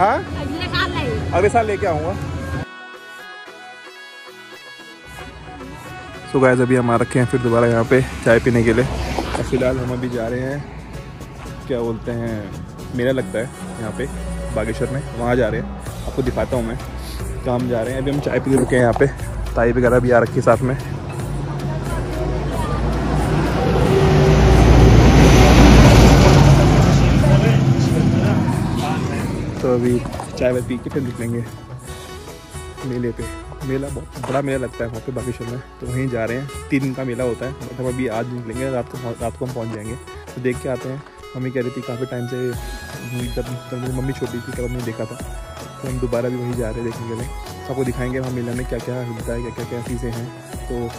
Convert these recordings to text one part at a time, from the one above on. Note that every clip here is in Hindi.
हाँ? अगले साल अगले साल लेके आऊँगा। सो गाइस अभी हम आ रखे हैं फिर दोबारा यहाँ पे चाय पीने के लिए। और फ़िलहाल हम अभी जा रहे हैं क्या बोलते हैं मेला लगता है यहाँ पे बागेश्वर में। वहाँ जा रहे हैं। आपको दिखाता हूँ मैं तो हम जा रहे हैं। अभी हम चाय पी रुके हैं यहाँ पे। ताई वगैरह भी आ रखी है साथ में। तो अभी चाय वाय पी के फिर निकलेंगे। मेले पे। मेला बहुत, बड़ा मेला लगता है वहाँ पे बागेश्वर में। तो वहीं जा रहे हैं। तीन दिन का मेला होता है। मतलब अभी आज निकलेंगे, रात को रात को हम पहुँच जाएँगे। तो देख के आते हैं। मम्मी कह रही थी काफ़ी टाइम से जब जब मेरी मम्मी छोटी थी, तब हमने देखा था। तो हम दोबारा भी वहीं जा रहे हैं देखने के लिए। सबको दिखाएँगे वहाँ मेला में क्या क्या मिलता है क्या क्या क्या चीज़ें हैं। तो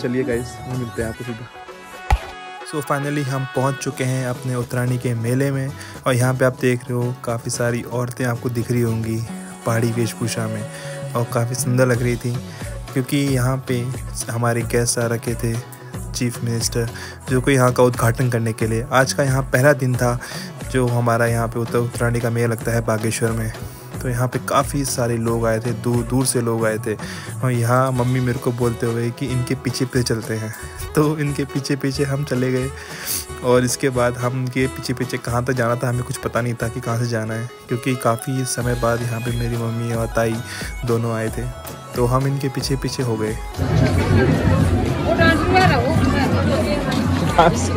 चलिए गाइस हम मिलते हैं आपको सीधा। सो फाइनली हम पहुँच चुके हैं अपने उत्तरायणी के मेले में और यहाँ पे आप देख रहे हो काफ़ी सारी औरतें आपको दिख रही होंगी पहाड़ी वेशभूषा में और काफ़ी सुंदर लग रही थी क्योंकि यहाँ पे हमारे गेस्ट आ रखे थे चीफ मिनिस्टर जो कि यहाँ का उद्घाटन करने के लिए। आज का यहाँ पहला दिन था जो हमारा यहाँ पे उत्तर उत्तरायणी का मेला लगता है बागेश्वर में। तो यहाँ पे काफ़ी सारे लोग आए थे दूर दूर से लोग आए थे। और यहाँ मम्मी मेरे को बोलते हुए कि इनके पीछे पीछे चलते हैं। तो इनके पीछे पीछे हम चले गए और इसके बाद हम इनके पीछे पीछे कहाँ तक जाना था हमें कुछ पता नहीं था कि कहाँ से जाना है क्योंकि काफ़ी समय बाद यहाँ पे मेरी मम्मी और ताई दोनों आए थे। तो हम इनके पीछे पीछे हो गए। डांस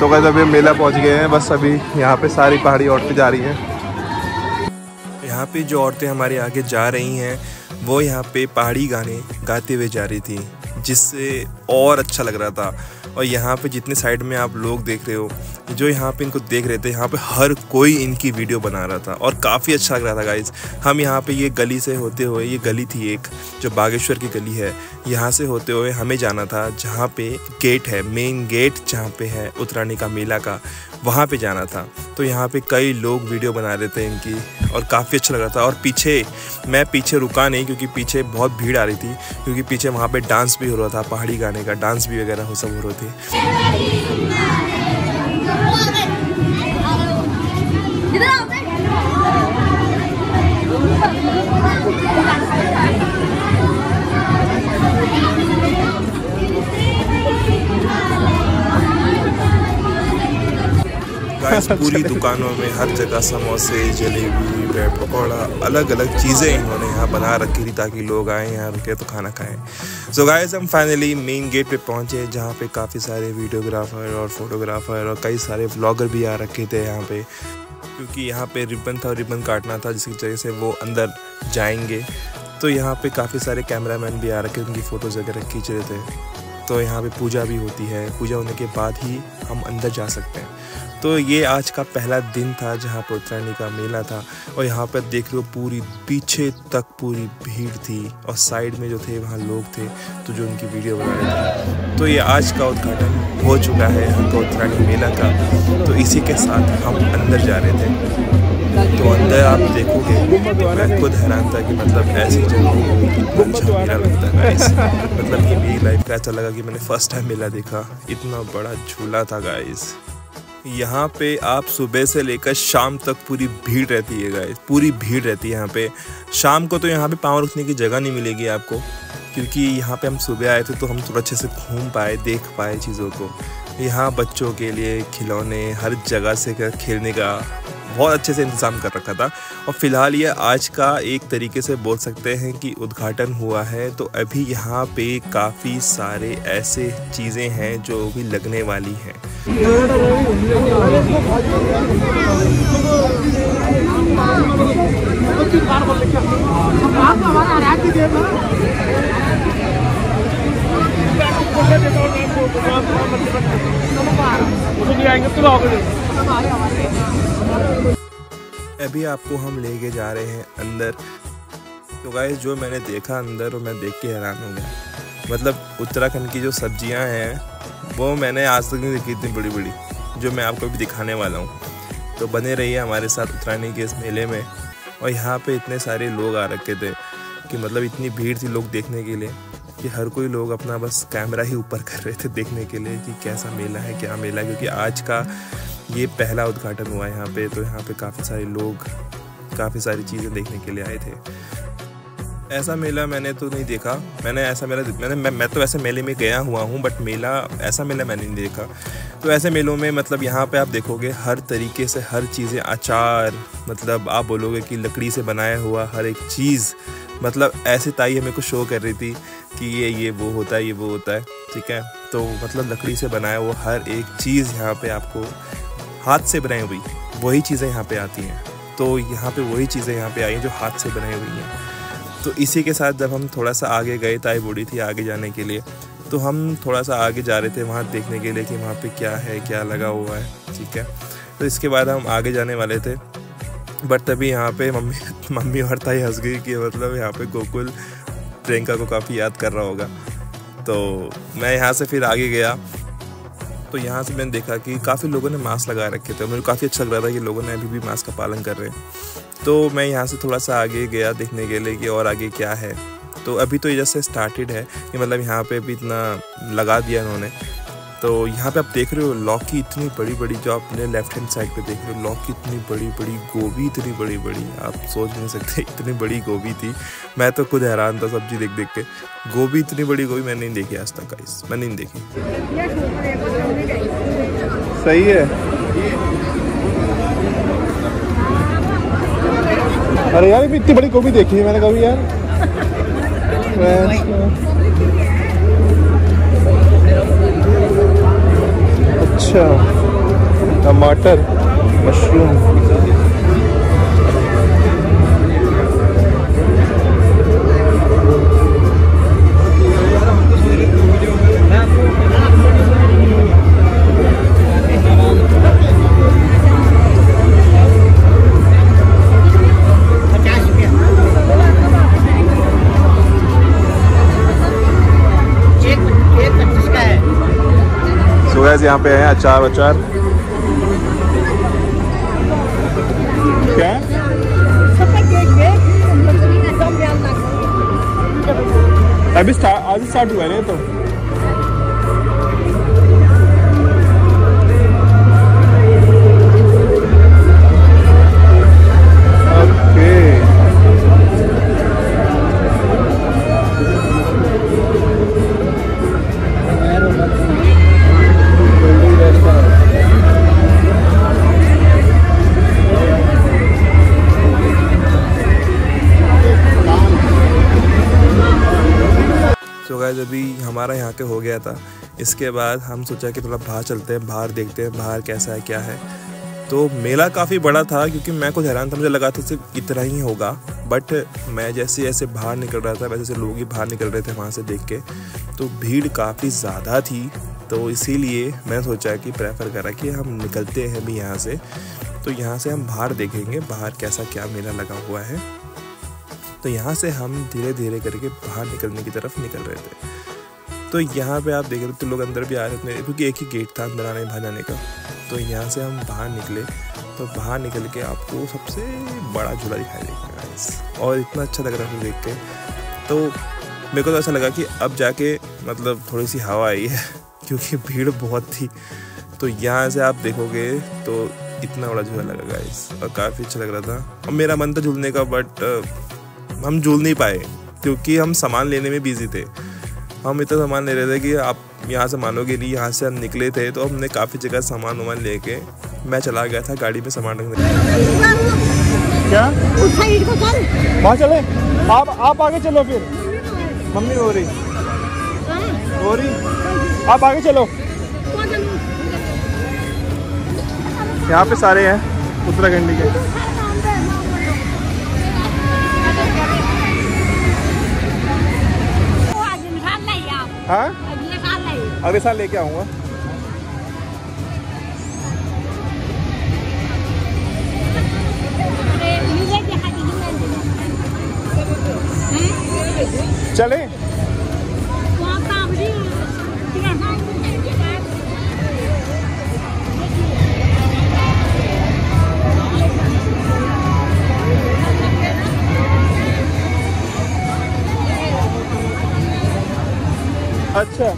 तो कहते अभी मेला पहुँच गए हैं। बस अभी यहाँ पे सारी पहाड़ी औरतें जा रही हैं। यहाँ पे जो औरतें हमारे आगे जा रही हैं, वो यहाँ पे पहाड़ी गाने गाते हुए जा रही थी, जिससे और अच्छा लग रहा था। और यहाँ पे जितने साइड में आप लोग देख रहे हो जो यहाँ पे इनको देख रहे थे, यहाँ पे हर कोई इनकी वीडियो बना रहा था और काफ़ी अच्छा लग रहा था गाइज़ हम यहाँ पे ये गली से होते हुए, ये गली थी एक, जो बागेश्वर की गली है, यहाँ से होते हुए हमें जाना था, जहाँ पे गेट है मेन गेट जहाँ पे है उत्तरायणी का मेला का, वहाँ पे जाना था। तो यहाँ पे कई लोग वीडियो बना रहे थे इनकी और काफ़ी अच्छा लग रहा था। और पीछे, मैं पीछे रुका नहीं क्योंकि पीछे बहुत भीड़ आ रही थी, क्योंकि पीछे वहाँ पे डांस भी हो रहा था, पहाड़ी गाने का डांस भी वगैरह हो सब हो रहे थे। पूरी दुकानों में हर जगह समोसे, जलेबी ब्रेड पकौड़ा अलग अलग चीज़ें इन्होंने यहाँ बना रखी थी ताकि लोग आए यहाँ रुके तो खाना खाएँ। सो गाइस हम फाइनली मेन गेट पे पहुँचे जहाँ पे काफ़ी सारे वीडियोग्राफर और फोटोग्राफर और कई सारे व्लॉगर भी आ रखे थे यहाँ पे। क्योंकि यहाँ पे रिबन था रिबन काटना था, जिसकी वजह से वो अंदर जाएँगे। तो यहाँ पे काफ़ी सारे कैमरामैन भी आ रखे उनकी फ़ोटोज़ वगैरह खींच रहे थे। तो यहाँ पे पूजा भी होती है। पूजा होने के बाद ही हम अंदर जा सकते हैं। तो ये आज का पहला दिन था जहाँ पर उत्तरायणी का मेला था और यहाँ पर देख हो पूरी, पीछे तक पूरी भीड़ थी और साइड में जो थे वहाँ लोग थे तो जो उनकी वीडियो बना रहे थे। तो ये आज का उद्घाटन हो चुका है यहाँ का उत्तरायणी मेला का। तो इसी के साथ हम अंदर जा रहे थे। तो अंदर आप देखोगे तो मैं खुद हैरान था कि मतलब ऐसी जगह अच्छा मेला लगता है मतलब ये मेरी लाइफ का ऐसा लगा कि मैंने फ़र्स्ट टाइम मेला देखा। इतना बड़ा झूला था गाइस यहाँ पे आप सुबह से लेकर शाम तक पूरी भीड़ रहती है गाइस पूरी भीड़ रहती है यहाँ पे। शाम को तो यहाँ पे पाँव रखने की जगह नहीं मिलेगी आपको। क्योंकि यहाँ पे हम सुबह आए थे तो हम थोड़ा अच्छे से घूम पाए, देख पाए चीज़ों को। यहाँ बच्चों के लिए खिलौने, हर जगह से खेलने का बहुत अच्छे से इंतज़ाम कर रखा था। और फ़िलहाल ये आज का एक तरीके से बोल सकते हैं कि उद्घाटन हुआ है। तो अभी यहाँ पे काफ़ी सारे ऐसे चीज़ें हैं जो भी लगने वाली हैं। अभी आपको हम लेके जा रहे हैं अंदर। तो गाइस जो मैंने देखा अंदर, वो मैं देख के हैरान हो गया। मतलब उत्तराखंड की जो सब्ज़ियाँ हैं, वो मैंने आज तक नहीं देखी इतनी बड़ी बड़ी जो मैं आपको भी दिखाने वाला हूँ। तो बने रहिए हमारे साथ उत्तरायणी के इस मेले में। और यहाँ पे इतने सारे लोग आ रखे थे, कि मतलब इतनी भीड़ थी लोग देखने के लिए, कि हर कोई लोग अपना बस कैमरा ही ऊपर कर रहे थे देखने के लिए, कि कैसा मेला है, क्या मेला है, क्योंकि आज का ये पहला उद्घाटन हुआ है यहाँ पे तो यहाँ पे काफ़ी सारे लोग काफ़ी सारी चीज़ें देखने के लिए आए थे। ऐसा मेला मैंने तो नहीं देखा। मैंने ऐसा मेला मैंने मैं, मैं तो ऐसे मेले में गया हुआ हूँ बट मेला ऐसा मेला मैंने नहीं देखा। तो ऐसे मेलों में मतलब यहाँ पे आप देखोगे हर तरीके से हर चीज़ें अचार मतलब आप बोलोगे कि लकड़ी से बनाया हुआ हर एक चीज़ मतलब ऐसे ताई हमें को शो कर रही थी कि ये ये वो होता है ये वो होता है ठीक है? तो मतलब लकड़ी से बनाया हुआ हर एक चीज़ यहाँ पे आपको हाथ से बनाई हुई, वही चीज़ें यहाँ पे आती हैं। तो यहाँ पे वही चीज़ें यहाँ पे आई हैं जो हाथ से बनाई हुई हैं। तो इसी के साथ जब हम थोड़ा सा आगे गए, ताई बूढ़ी थी आगे जाने के लिए तो हम थोड़ा सा आगे जा रहे थे वहाँ देखने के लिए कि वहाँ पे क्या है, क्या लगा हुआ है, ठीक है। तो इसके बाद हम आगे जाने वाले थे, बट तभी यहाँ पे मम्मी मम्मी और ताई हंस गई कि मतलब यहाँ पे गोकुल प्रियंका को काफ़ी याद कर रहा होगा। तो मैं यहाँ से फिर आगे गया तो यहाँ से मैंने देखा कि काफ़ी लोगों ने मास्क लगा रखे थे। मुझे काफ़ी अच्छा लग रहा था कि लोगों ने अभी भी मास्क का पालन कर रहे हैं। तो मैं यहाँ से थोड़ा सा आगे गया देखने के लिए कि और आगे क्या है। तो अभी तो जैसे स्टार्टेड है कि मतलब यहाँ पे भी इतना लगा दिया इन्होंने। तो यहाँ पे आप देख रहे हो लौकी इतनी बड़ी बड़ी जो आप अपने लेफ़्ट हैंड साइड पे देख रहे हो लौकी इतनी बड़ी बड़ी गोभी इतनी बड़ी बड़ी आप सोच नहीं सकते इतनी बड़ी गोभी थी। मैं तो खुद हैरान था सब्ज़ी देख देख के। गोभी इतनी बड़ी गोभी मैंने नहीं देखी आज तक इस मैंने नहीं देखी। सही है। अरे यार इतनी बड़ी गोभी देखी है मैंने कभी यार। अच्छा। टमाटर मशरूम। सो गैस यहाँ पे है अचार वचार। क्या? अभी स्टार्ट आज स्टार्ट हुआ है तो। हमारा यहाँ के हो गया था। इसके बाद हम सोचा कि थोड़ा बाहर चलते हैं, बाहर देखते हैं, बाहर कैसा है, क्या है। तो मेला काफ़ी बड़ा था क्योंकि मैं कुछ हैरान था, मुझे लगा था सिर्फ़ इतना ही होगा। बट मैं जैसे जैसे बाहर निकल रहा था, वैसे जैसे लोग ही बाहर निकल रहे थे वहाँ से देख के। तो भीड़ काफ़ी ज़्यादा थी तो इसीलिए मैं सोचा कि प्रेफर करा कि हम निकलते हैं भी यहाँ से। तो यहाँ से हम बाहर देखेंगे, बाहर कैसा क्या मेला लगा हुआ है। तो यहाँ से हम धीरे धीरे करके बाहर निकलने की तरफ़ निकल रहे थे। तो यहाँ पे आप देख रहे थे लोग अंदर भी आ रहे थे क्योंकि एक ही गेट था अंदर आने, बाहर जाने का। तो यहाँ से हम बाहर निकले तो बाहर निकल के आपको सबसे बड़ा झूला दिखाई देगा। और इतना अच्छा लग रहा था देख के। तो मेरे को तो ऐसा लगा कि अब जाके मतलब थोड़ी सी हवा आई है, क्योंकि भीड़ बहुत थी। तो यहाँ से आप देखोगे तो इतना बड़ा झूला लगा गाइस और काफ़ी अच्छा लग रहा था। और मेरा मन था झूलने का बट हम झूल नहीं पाए, क्योंकि हम सामान लेने में बिज़ी थे। हम इतना सामान ले रहे थे कि आप यहाँ से मानोगे नहीं यहाँ से हम निकले थे तो हमने काफ़ी जगह सामान वामान लेके मैं चला गया था गाड़ी में सामान रखने। क्या? उस साइड को चल। वहाँ चले? आप आप आगे चलो फिर। मम्मी हो रही। हो। रही? आप आगे चलो। यहाँ पे सारे हैं उत्तराखंडी के। हाँ? अगले साल अगले साल लेके आऊँगा। है चले। अच्छा।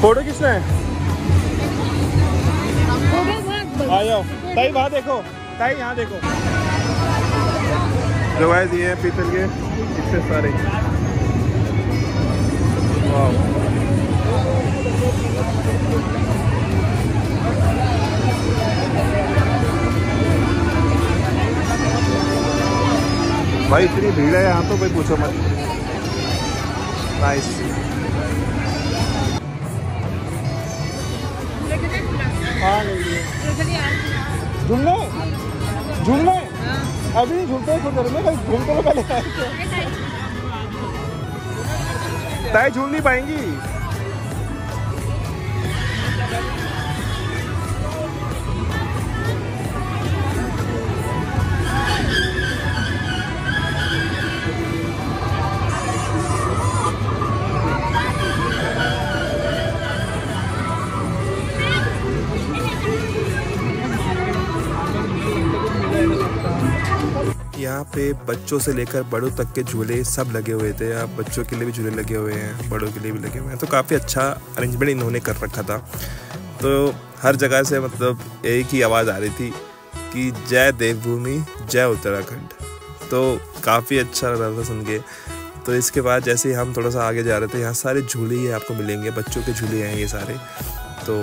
फ़ोटो किसने? आ जाओ ताई, वहाँ देखो। ताई, यहाँ देखो। रवायत ये हैं पीतल के इससे सारे। वाह भाई इतनी भीड़ है यहाँ तो भाई पूछो मत। नाइस झूलने झूलने अभी झूलते कुछ देर में झूलते पहले। ताई झूल नहीं पाएँगी। यहाँ पे बच्चों से लेकर बड़ों तक के झूले सब लगे हुए थे। यहाँ बच्चों के लिए भी झूले लगे हुए हैं, बड़ों के लिए भी लगे हुए हैं। तो काफ़ी अच्छा अरेंजमेंट इन्होंने कर रखा था। तो हर जगह से मतलब एक ही आवाज़ आ रही थी कि जय देवभूमि, जय उत्तराखंड। तो काफ़ी अच्छा लग रहा था सुन के। तो इसके बाद जैसे हम थोड़ा सा आगे जा रहे थे, यहाँ सारे झूले ही आपको मिलेंगे, बच्चों के झूले हैं ये सारे। तो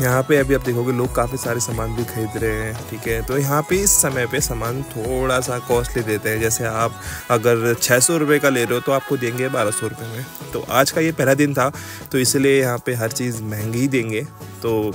यहाँ पे अभी आप देखोगे लोग काफ़ी सारे सामान भी खरीद रहे हैं, ठीक है? तो यहाँ पे इस समय पे सामान थोड़ा सा कॉस्टली देते हैं। जैसे आप अगर छः सौ रुपये का ले रहे हो तो आपको देंगे बारह सौ रुपये में। तो आज का ये पहला दिन था तो इसलिए यहाँ पे हर चीज़ महँगी ही देंगे। तो